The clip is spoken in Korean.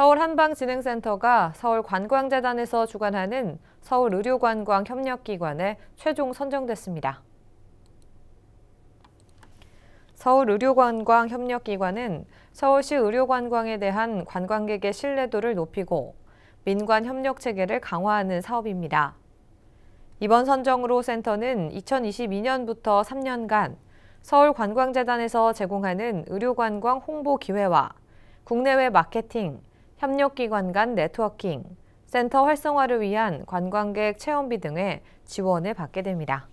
서울 한방진흥센터가 서울관광재단에서 주관하는 서울의료관광협력기관에 최종 선정됐습니다. 서울의료관광협력기관은 서울시 의료관광에 대한 관광객의 신뢰도를 높이고 민관 협력 체계를 강화하는 사업입니다. 이번 선정으로 센터는 2022년부터 3년간 서울관광재단에서 제공하는 의료관광 홍보 기회와 국내외 마케팅, 협력기관 간 네트워킹, 센터 활성화를 위한 관광객 체험비 등의 지원을 받게 됩니다.